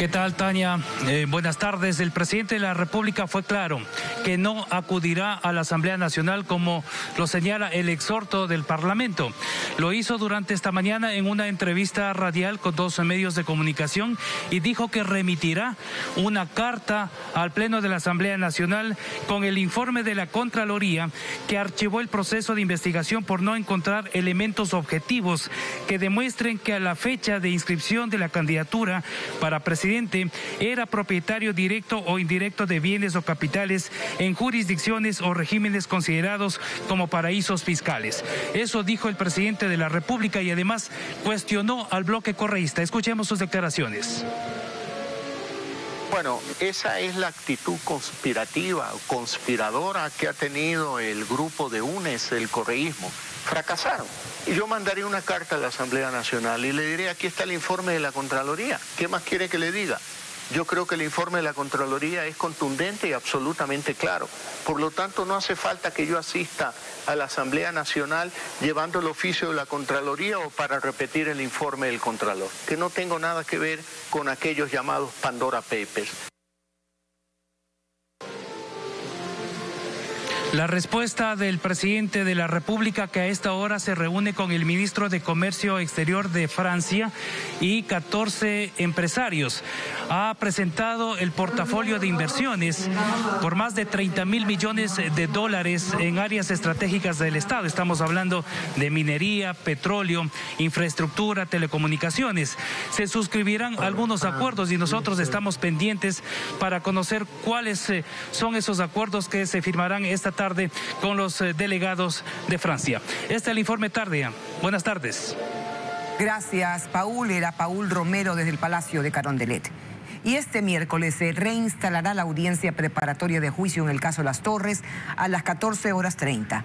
¿Qué tal, Tania? Eh, buenas tardes. El presidente de la República fue claro que no acudirá a la Asamblea Nacional como lo señala el exhorto del Parlamento. Lo hizo durante esta mañana en una entrevista radial con dos medios de comunicación y dijo que remitirá una carta al Pleno de la Asamblea Nacional con el informe de la Contraloría que archivó el proceso de investigación por no encontrar elementos objetivos que demuestren que a la fecha de inscripción de la candidatura para presidente era propietario directo o indirecto de bienes o capitales en jurisdicciones o regímenes considerados como paraísos fiscales. Eso dijo el presidente de la República y además cuestionó al bloque correísta. Escuchemos sus declaraciones. Bueno, esa es la actitud conspirativa, conspiradora que ha tenido el grupo de UNES, el correísmo. Fracasaron. Y yo mandaré una carta a la Asamblea Nacional y le diré, aquí está el informe de la Contraloría. ¿Qué más quiere que le diga? Yo creo que el informe de la Contraloría es contundente y absolutamente claro. Por lo tanto, no hace falta que yo asista a la Asamblea Nacional llevando el oficio de la Contraloría o para repetir el informe del Contralor, que no tengo nada que ver con aquellos llamados Pandora Papers. La respuesta del presidente de la República que a esta hora se reúne con el ministro de Comercio Exterior de Francia y 14 empresarios. Ha presentado el portafolio de inversiones por más de 30 mil millones de dólares en áreas estratégicas del Estado. Estamos hablando de minería, petróleo, infraestructura, telecomunicaciones. Se suscribirán algunos acuerdos y nosotros estamos pendientes para conocer cuáles eh, son esos acuerdos que se firmarán esta tarde con los eh, delegados de Francia. Este es el informe tarde. Buenas tardes. Gracias, Paul. Era Paul Romero desde el Palacio de Carondelet. Y este miércoles se reinstalará la audiencia preparatoria de juicio en el caso Las Torres a las 14 horas 30.